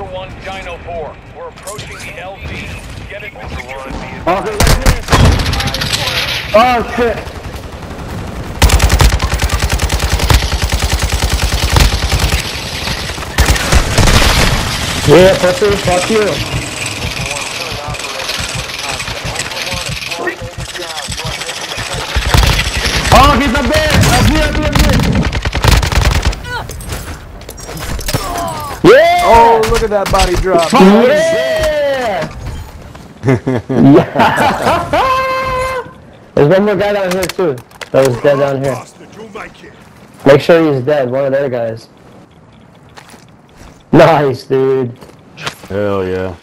Ultra One, Dino 4. We're approaching the LZ. Get it to secure. Oh, they're right here. Oh, shit. Yeah, pussy, fuck you. Oh, he's up there! Up here, up here, up here! Yeah! Oh, look at that body drop. Yeah! yeah! There's one more guy down here too. That was dead down here. Make sure he's dead, one of their guys. Nice, dude. Hell yeah.